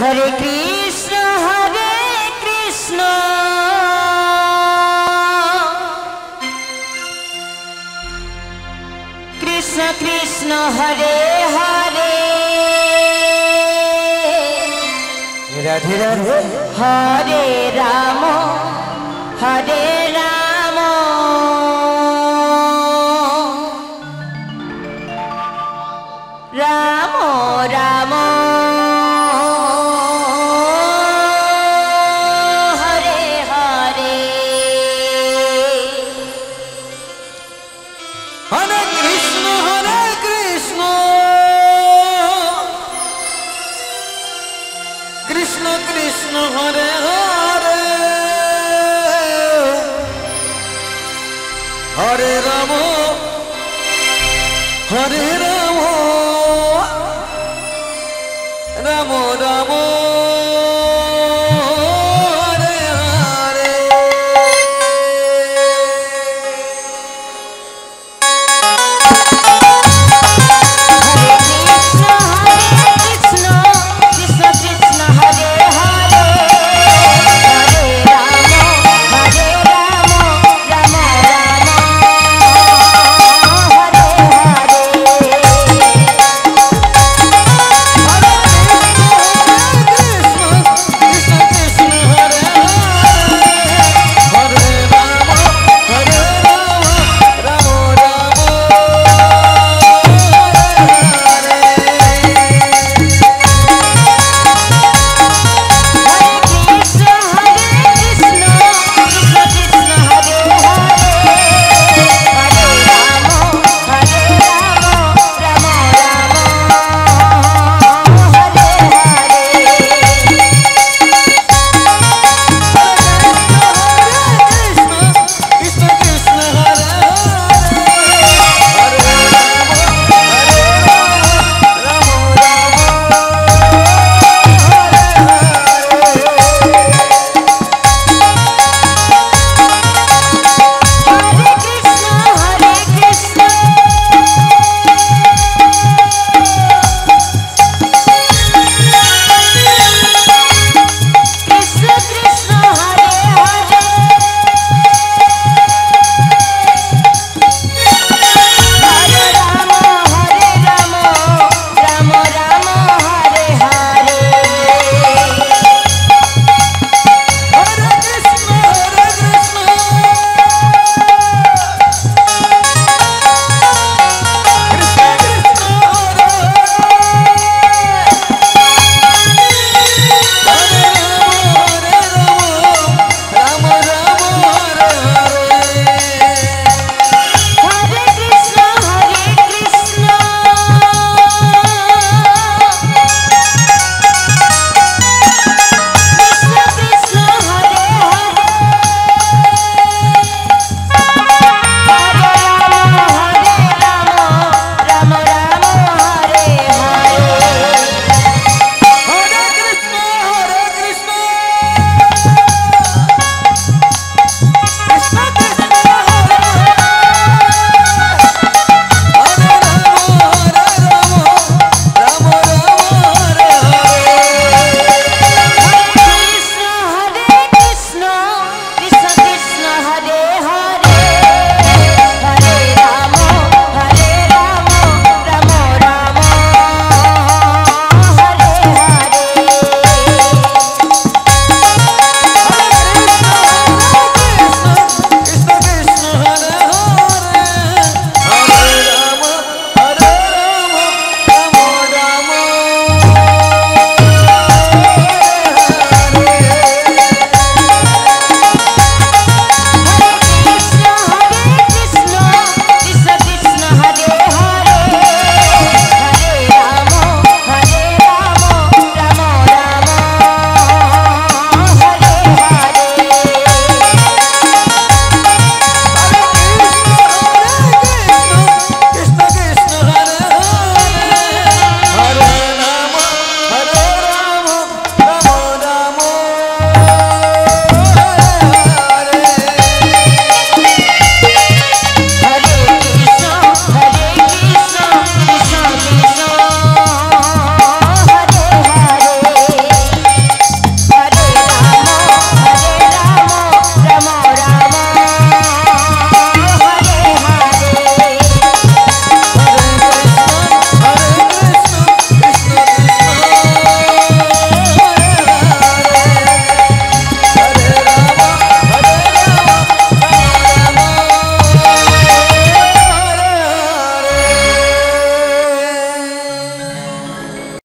Hare Krishna Hare Krishna. Krishna Krishna Hare Hare. Radhe Radhe. Hare Ram Hare Ram. Hare Ram Hare Ram Ram Ram.